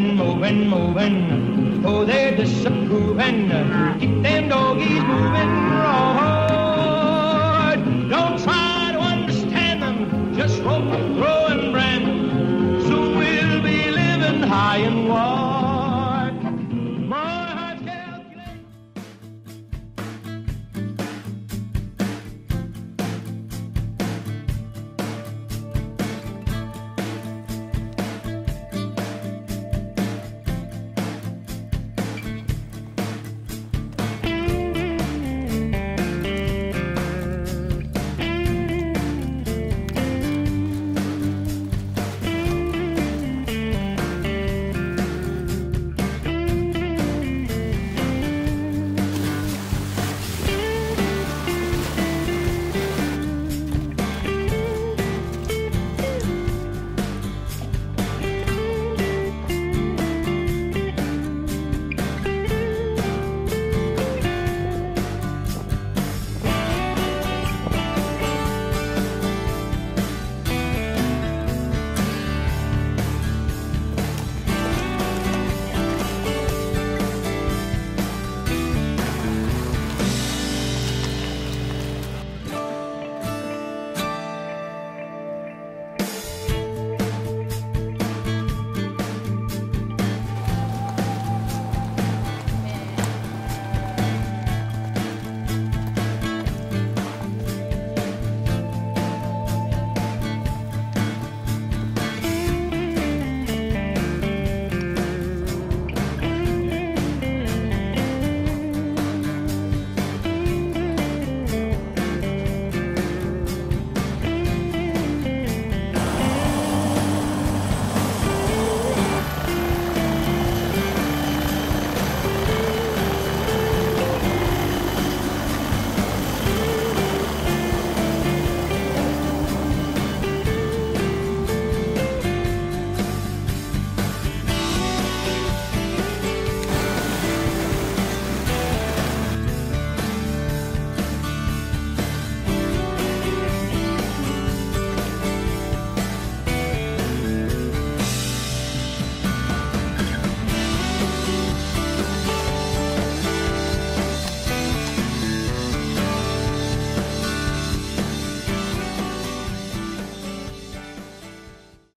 moving, moving, moving. Oh, they're disapproving. Keep them doggies moving. Lord, don't try to understand them. Just rope, throw, and brand. Soon we'll be living high and wide.